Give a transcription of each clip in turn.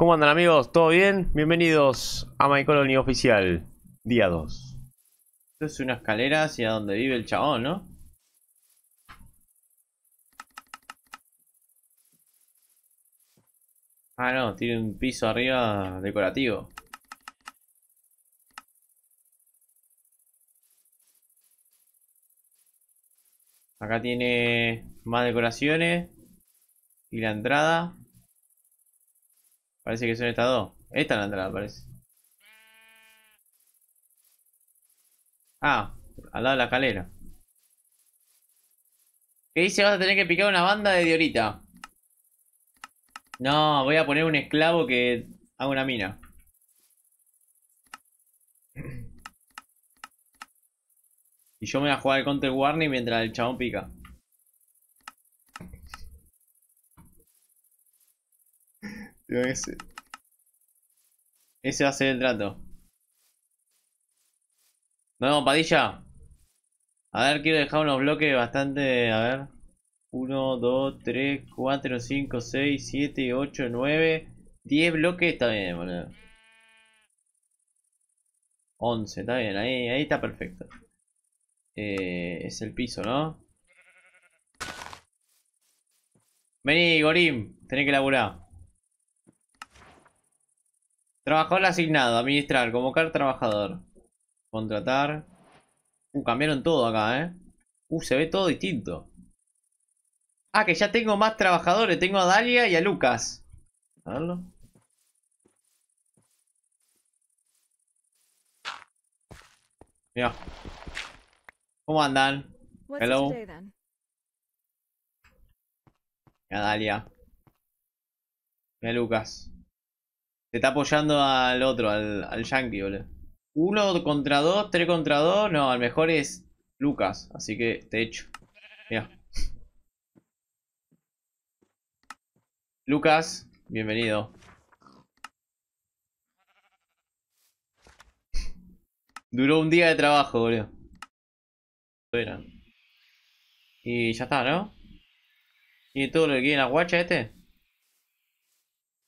¿Cómo andan amigos? ¿Todo bien? Bienvenidos a My Colony Oficial, día 2. Esto es una escalera hacia donde vive el chabón, ¿no? Ah, no, tiene un piso arriba decorativo. Acá tiene más decoraciones. Y la entrada. Parece que son estas dos. Esta es la entrada, parece. Ah, al lado de la escalera. ¿Qué dice? Vas a tener que picar una banda de diorita. No, voy a poner un esclavo que haga una mina. Y yo me voy a jugar el Counter Warning mientras el chabón pica. Ese. Ese va a ser el trato. No, Padilla. A ver, quiero dejar unos bloques bastante. A ver. 1, 2, 3, 4, 5, 6, 7, 8, 9, 10 bloques. Está bien, boludo. 11, está bien. Ahí, ahí está perfecto. Eh, es el piso, ¿no? Vení, Gorim. Tenés que laburar. Trabajador asignado. Administrar. Convocar trabajador. Contratar. Uh, cambiaron todo acá, ¿eh? Uh, se ve todo distinto. Ah, que ya tengo más trabajadores. Tengo a Dalia y a Lucas. A verlo. Mira. ¿Cómo andan? Hello. Mira Dalia. Mira Lucas. Se está apoyando al otro, al, al Yankee, boludo. Uno contra dos, tres contra dos. No, al mejor es Lucas. Así que te echo. Mira. Lucas, bienvenido. Duró un día de trabajo, boludo. Y ya está, ¿no? ¿Y todo lo que quiere la guacha este?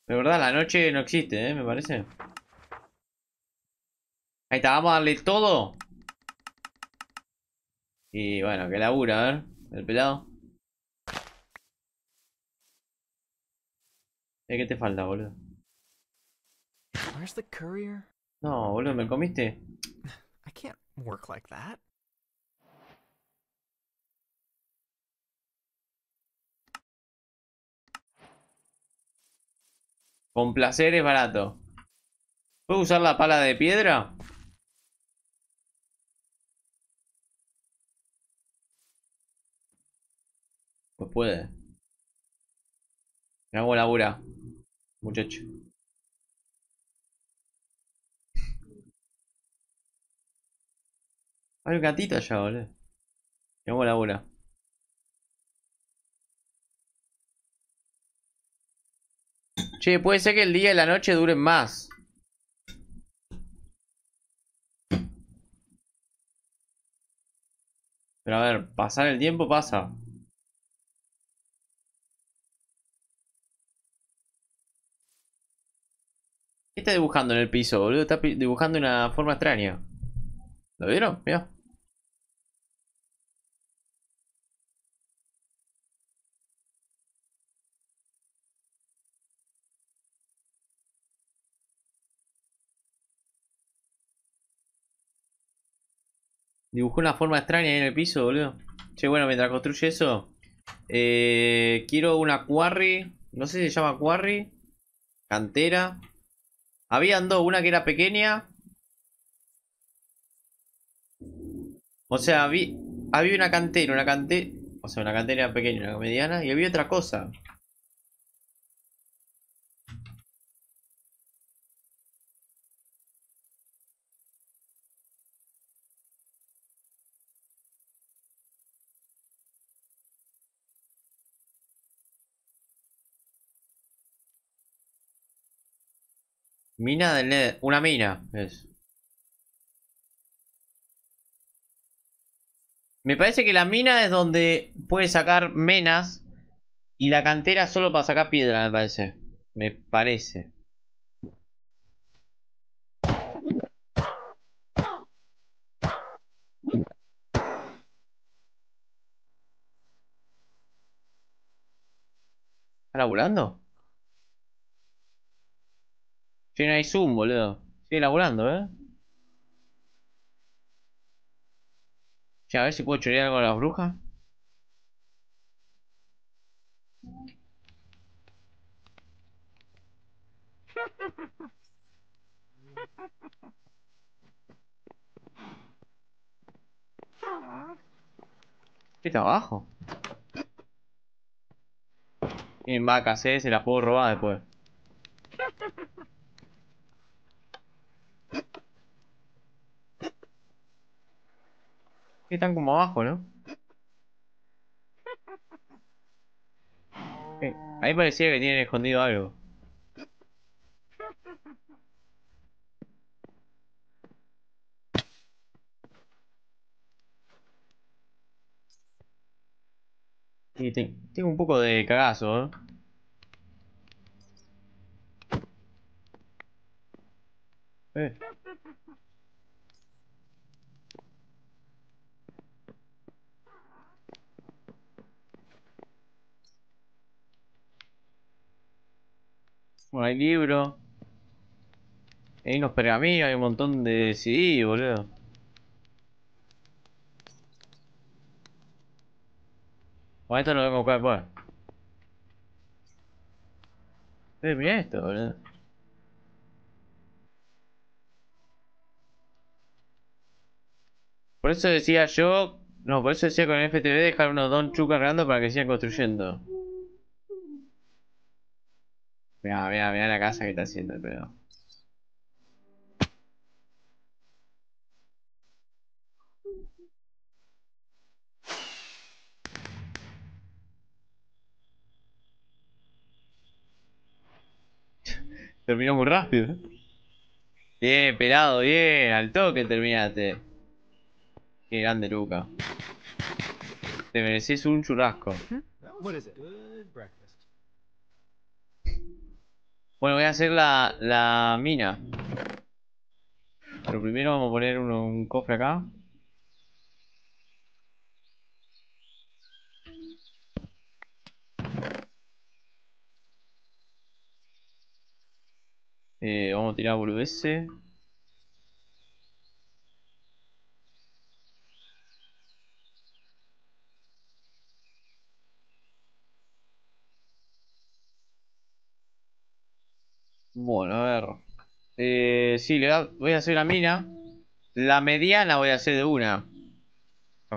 De verdad, la noche no existe, ¿eh? Me parece. Ahí está, vamos a darle todo. Y bueno, que labura, a ver. El pelado. ¿Eh, ¿Qué te falta, boludo? No, boludo, ¿me comiste? I can't work like that. Con placer es barato. ¿Puedo usar la pala de piedra? Pues puede. Me hago labura. Muchacho. Hay un gatito allá, boludo. Me hago labura. Che, puede ser que el día y la noche duren más. Pero a ver, pasar el tiempo pasa. ¿Qué está dibujando en el piso, boludo? Está dibujando de una forma extraña. ¿Lo vieron? Mira. Dibujó una forma extraña ahí en el piso, boludo. Che, bueno, mientras construye eso. Eh, quiero una quarry. No sé si se llama quarry. Cantera. Habían dos, una que era pequeña. O sea, había, había una cantera, una cantera. O sea, una cantera pequeña, una mediana. Y había otra cosa. Mina del Nether. Una mina es. Me parece que la mina es donde puedes sacar menas. Y la cantera solo para sacar piedra, me parece. Me parece. ¿Está laburando? Sí, no hay zoom, boludo. Sigue laburando, ¿eh? Ya, a ver si puedo chorear algo a las brujas. ¿Qué está abajo? Tienen vacas, eh, se las puedo robar después. Están como abajo, ¿no? Eh, ahí parecía que tienen escondido algo. Sí, te- tengo un poco de cagazo, ¿eh? Eh. Bueno, hay libros. Hay unos pergaminos, hay un montón de CD, boludo. Bueno, esto lo que buscar después. Eh, mira esto, boludo. Por eso decía yo... No, por eso decía con el FTV dejar unos don chu cargando para que sigan construyendo. Mira, mira, mira la casa que está haciendo el pedo. Terminó muy rápido. Bien, pelado, bien, al toque terminaste. Qué grande, Luca. Te mereces un churrasco. What Bueno, voy a hacer la, la mina. Pero primero vamos a poner un cofre acá. Eh, vamos a tirar boludeces. Bueno, a ver. Eh, sí, le voy a hacer la mina. La mediana voy a hacer de una.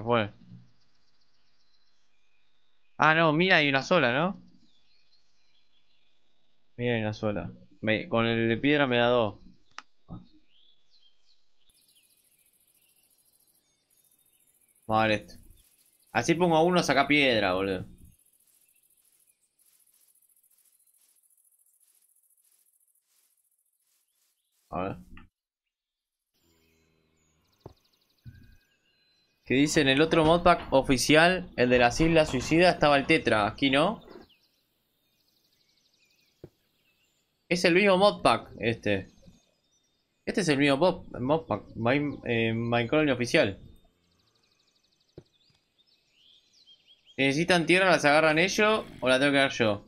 Fue. Ah, no, mina hay una sola, ¿no? Mina hay una sola. Con el de piedra me da dos. Esto. Así pongo a uno, saca piedra, boludo. A ver. Que dice en el otro modpack oficial, el de las Islas Suicidas, estaba el Tetra. Aquí no. Es el mismo modpack, este. Este es el mismo mod, modpack. Mine, eh, oficial. Si necesitan tierra, las agarran ellos o la tengo que dar yo.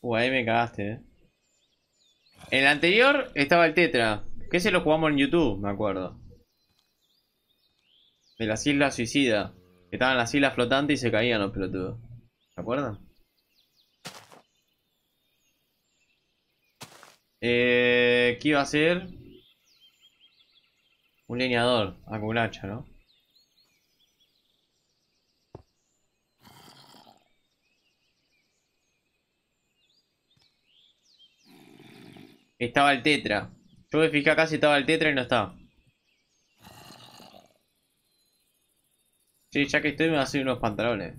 Uh, ahí me cagaste, eh. En el anterior estaba el Tetra. Que ese lo jugamos en YouTube, me acuerdo. De las islas suicidas. Que estaban las islas flotantes y se caían los pelotudos. ¿Se acuerdan? Eh, ¿Qué iba a ser? Un leñador. Con un hacha, ¿no? Estaba el tetra. Yo me fijé acá si estaba el tetra y no estaba. Sí, ya que estoy me voy a hacer unos pantalones.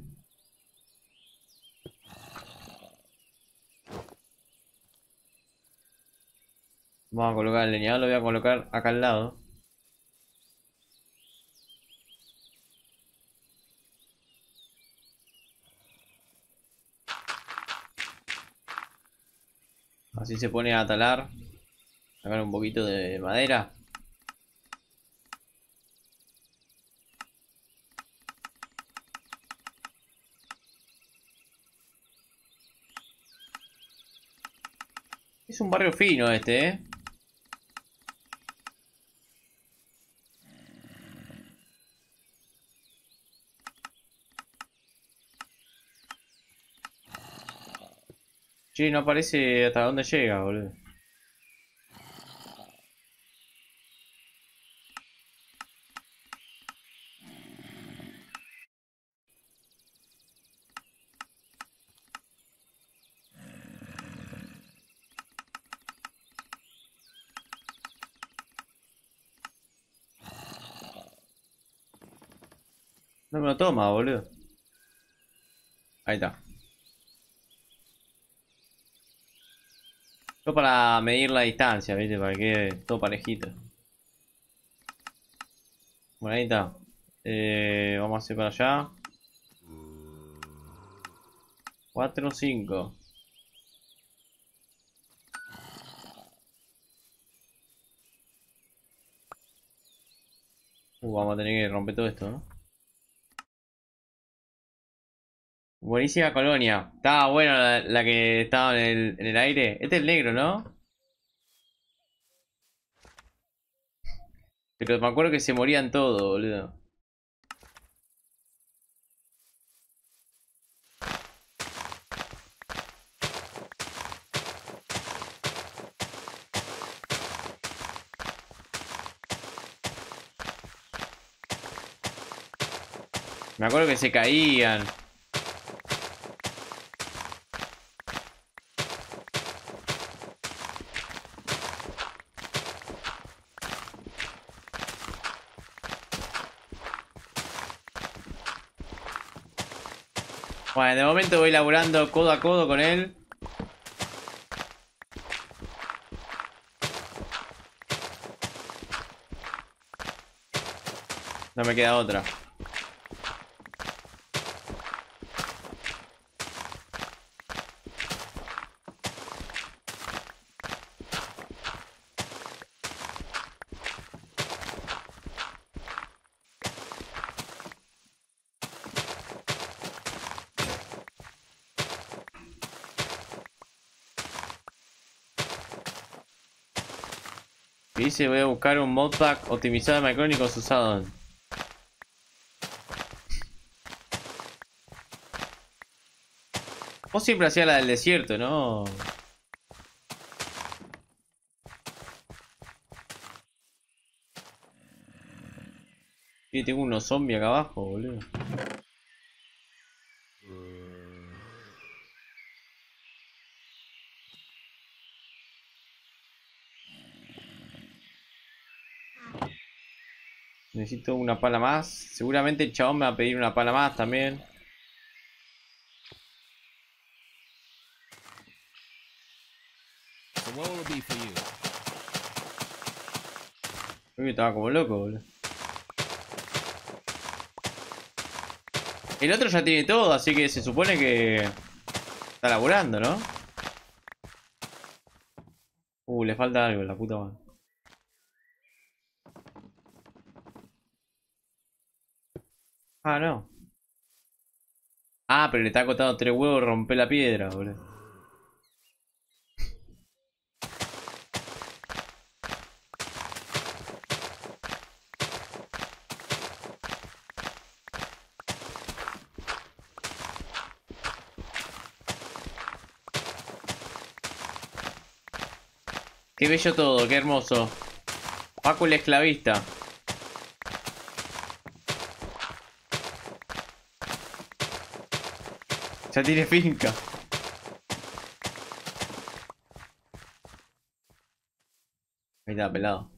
Vamos a colocar el leñador, lo voy a colocar acá al lado. Así se pone a talar. Sacar un poquito de madera. Es un barrio fino este, ¿eh? Che, no aparece hasta dónde llega, boludo. No me lo toma, boludo. Ahí está. Para medir la distancia, ¿viste? Para que quede todo parejito. Bueno, está. Eh, vamos a hacer para allá. 4, 5. Uh, vamos a tener que romper todo esto, ¿no? Buenísima colonia. Estaba buena la, que estaba en el, en el aire. Este es negro, ¿no? Pero me acuerdo que se morían todos, boludo. Me acuerdo que se caían. De momento voy laburando codo a codo con él. No me queda otra. Y voy a buscar un modpack optimizado de micrónicos usados. Vos siempre hacías la del desierto, ¿no? Y tengo unos zombies acá abajo, boludo. Necesito una pala más. Seguramente el chabón me va a pedir una pala más también. Que estaba como loco, boludo. El otro ya tiene todo, así que se supone que está laburando, ¿no? Uh, le falta algo, la puta madre. Ah, no. Ah, pero le está acotando tres huevos romper la piedra, boludo. Qué bello todo, qué hermoso. Paco el esclavista. Ya tiene finca. Ahí está, pelado.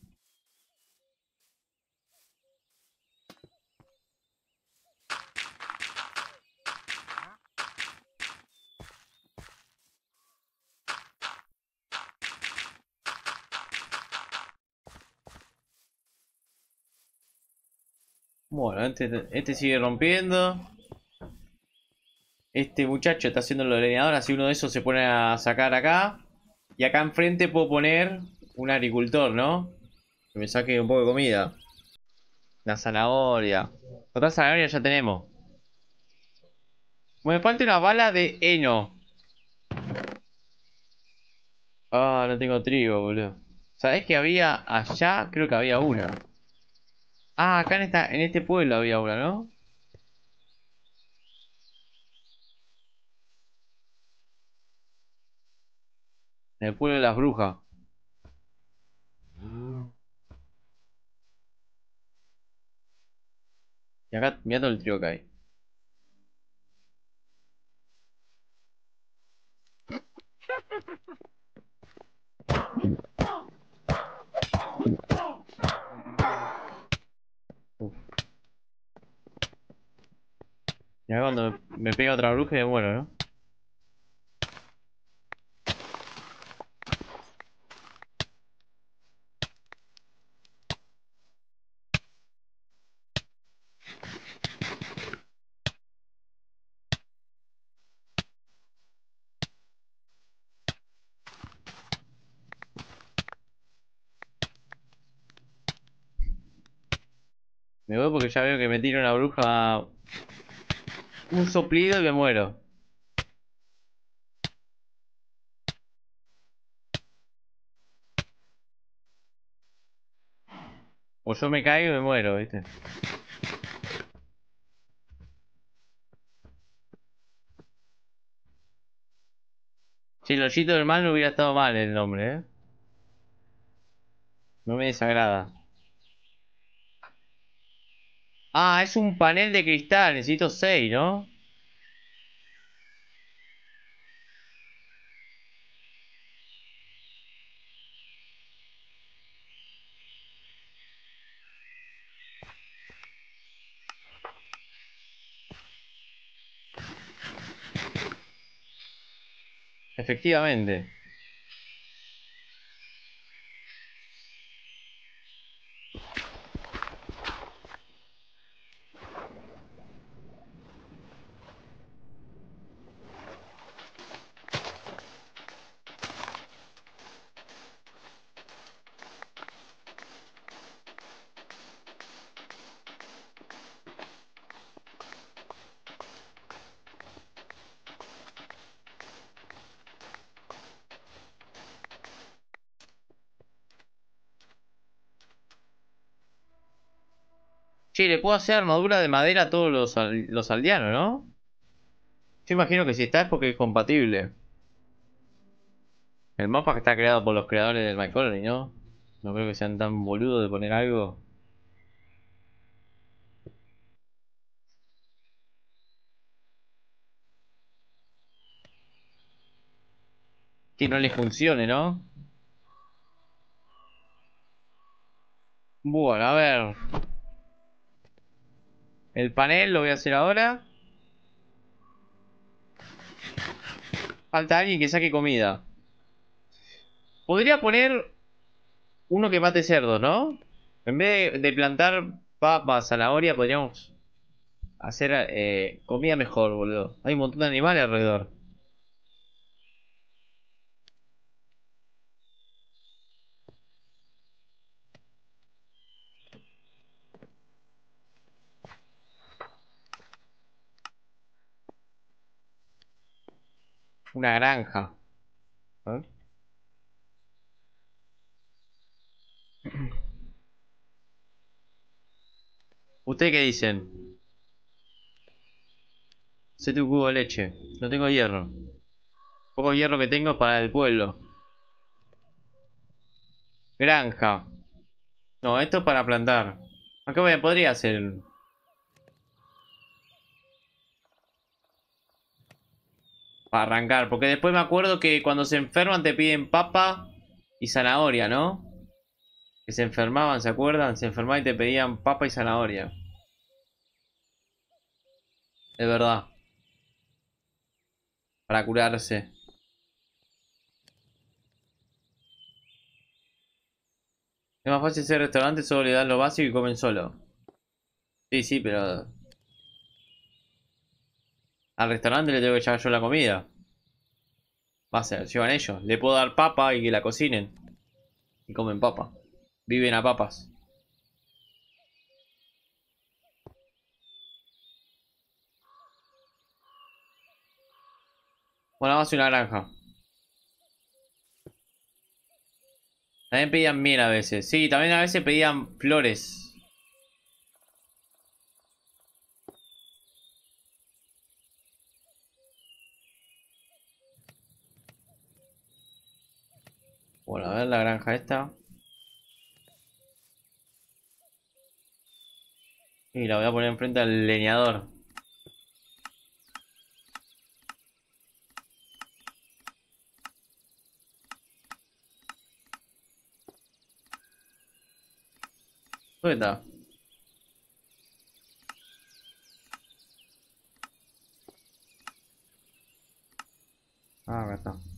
Bueno, este, este sigue rompiendo. Este muchacho está haciendo lo delineador, así uno de esos se pone a sacar acá. Y acá enfrente puedo poner un agricultor, ¿no? Que me saque un poco de comida. La zanahoria. Otra zanahoria ya tenemos. Me falta una bala de heno. Ah, no tengo trigo, boludo. ¿Sabés que había allá? Creo que había una. Ah, acá en esta, en este pueblo había una, ¿no? En el pueblo de las brujas. Y acá, mira todo el trigo que hay. Y ahora cuando me, pega otra bruja me muero, ¿no? Ya veo que me tira una bruja un soplido y me muero. O yo me caigo y me muero, ¿viste? Si el hoyito del mal no hubiera estado mal el nombre, ¿eh? No me desagrada. Ah, es un panel de cristal. Necesito 6, ¿no? Efectivamente. Che, le puedo hacer armadura de madera a todos los, los aldeanos, ¿no? Yo imagino que si está es porque es compatible. El mapa que está creado por los creadores del My Colony, ¿no? No creo que sean tan boludos de poner algo. Que no les funcione, ¿no? Bueno, a ver. El panel lo voy a hacer ahora. Falta alguien que saque comida. Podría poner uno que mate cerdos, ¿no? En vez de, plantar papas, zanahoria, podríamos hacer eh, comida mejor, boludo. Hay un montón de animales alrededor. Una granja. ¿Eh? ¿Ustedes qué dicen? Se tu cubo de leche. No tengo hierro. Poco hierro que tengo para el pueblo. Granja. No, esto es para plantar. Acá voy- podría hacer. Para arrancar. Porque después me acuerdo que cuando se enferman te piden papa y zanahoria, ¿no? Que se enfermaban, ¿se acuerdan? Se enfermaban y te pedían papa y zanahoria. Es verdad. Para curarse. Es más fácil ser restaurante, solo le dan lo básico y comen solo. Sí, sí, pero... Al restaurante le tengo que llevar yo la comida. Va a ser, llevan ellos. Le puedo dar papa y que la cocinen. Y comen papa. Viven a papas. Bueno, vamos a una granja. También pedían miel a veces. Sí, también a veces pedían flores. Bueno, a ver la granja esta. Y la voy a poner enfrente al leñador. Ah.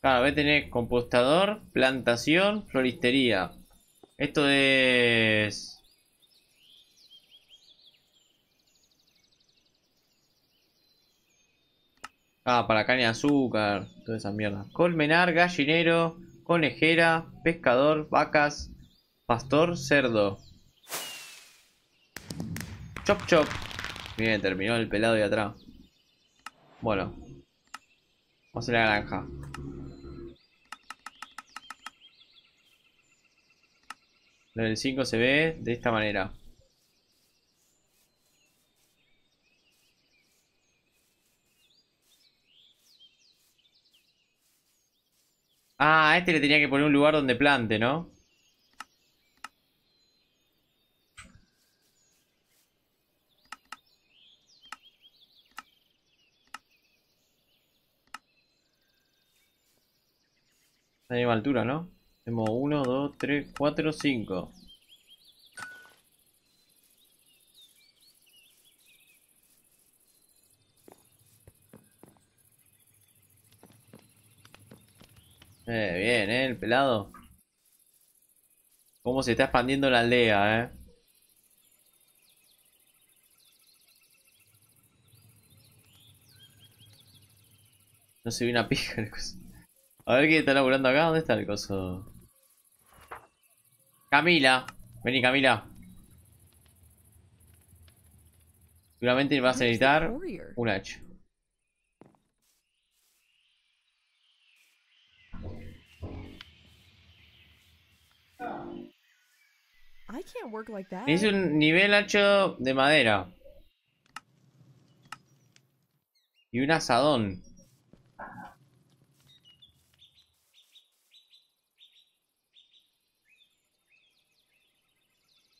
Claro, voy a tener compostador, plantación, floristería. Esto es... Ah, para caña de azúcar, toda esa mierda. Colmenar, gallinero, conejera, pescador, vacas, pastor, cerdo. Chop chop. Bien, terminó el pelado de atrás. Bueno. Vamos a la granja. El 5 se ve de esta manera. Ah, a este le tenía que poner un lugar donde plante, ¿no? A la misma altura, ¿no? Tenemos 1, 2, 3, 4, 5. Eh, bien, eh, el pelado. Cómo se está expandiendo la aldea, eh. No se ve una pija el coso. A ver quién está laburando acá. ¿Dónde está el coso? Camila. Vení, Camila. Seguramente vas a necesitar un hacha. Hice un nivel hacho de madera. Y un asadón.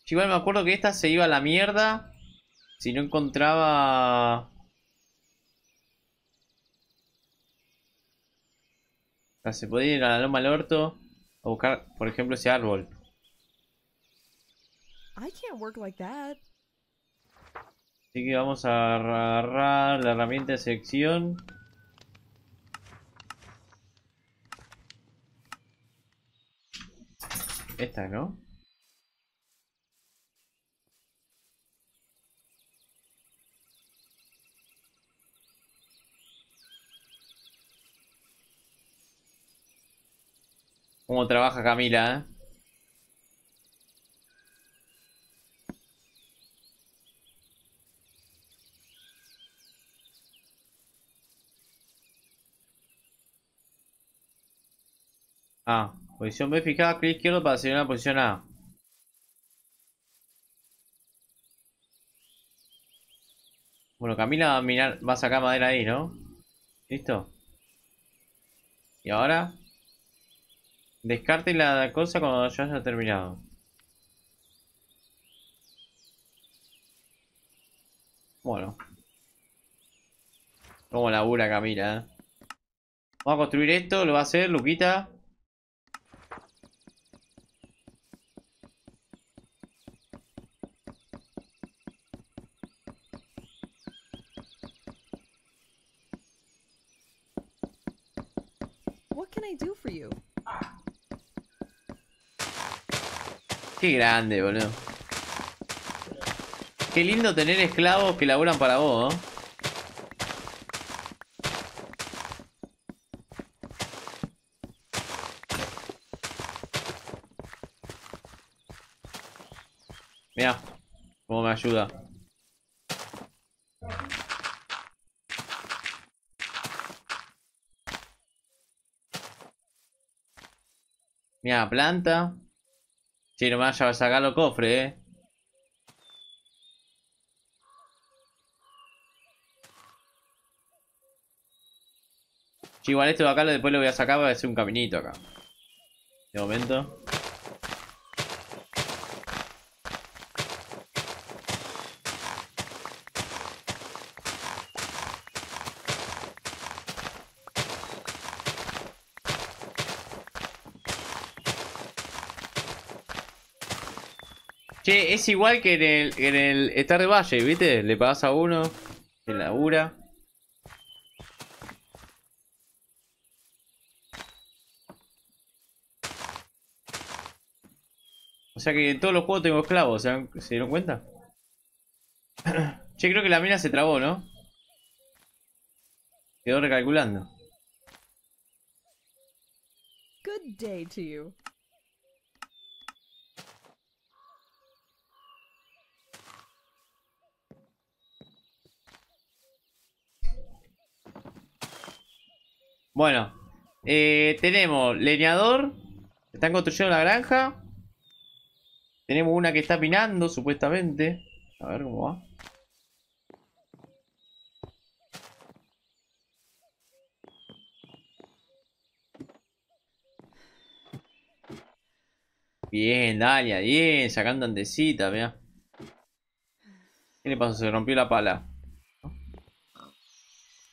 Yo igual me acuerdo que esta se iba a la mierda si no encontraba... O sea, se podía ir a la loma al orto a buscar, por ejemplo, ese árbol. Así que vamos a agarrar la herramienta de sección. Esta, ¿no? ¿Cómo trabaja Camila, eh? Ah, posición B fijada, clic izquierdo para seleccionar la posición A. Bueno, Camila va a, mirar, va a sacar madera ahí, ¿no? ¿Listo? Y ahora... Descarte la cosa cuando ya haya terminado. Bueno. Como labura Camila, ¿eh? Vamos a construir esto, lo va a hacer Luquita. What can I do for? Qué grande, boludo. Qué lindo tener esclavos que laburan para vos, ¿no? Mira, cómo me ayuda. Mira, planta. Sí, no vaya a sacar los cofres, eh. Sí, igual esto de acá después lo voy a sacar, voy a hacer un caminito acá. De momento. Che, es igual que en el, en el Star de Valle, ¿viste? Le pagas a uno, se labura. O sea que en todos los juegos tengo esclavos, ¿se, ¿se dieron cuenta? che, creo que la mina se trabó, ¿no? Quedó recalculando. Good day to you. Bueno, eh, tenemos leñador. Están construyendo la granja. Tenemos una que está pinando, supuestamente. A ver cómo va. Bien, Dalia, bien, sacando andecita, vea. ¿Qué le pasó? Se rompió la pala.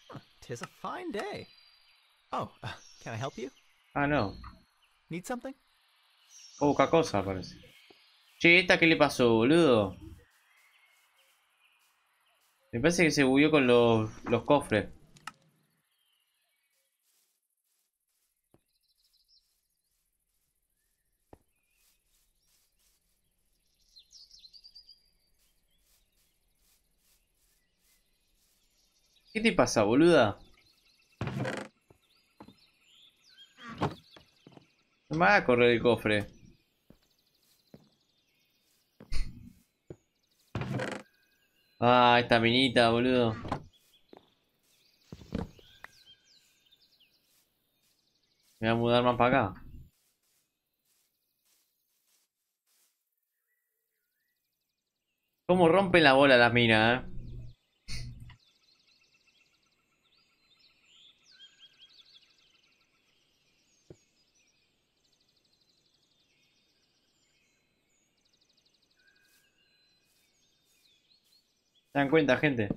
A fine day. Oh, uh, can I help you? Ah, no. Need something? Poca cosa, parece. Che, ¿esta qué le pasó, boludo? Me parece que se bugueó con los, los cofres. ¿Qué te pasa, boluda? No me hagas correr el cofre. Ah, esta minita, boludo. Me voy a mudar más para acá. ¿Cómo rompen la bola las minas, eh? Dan cuenta, gente?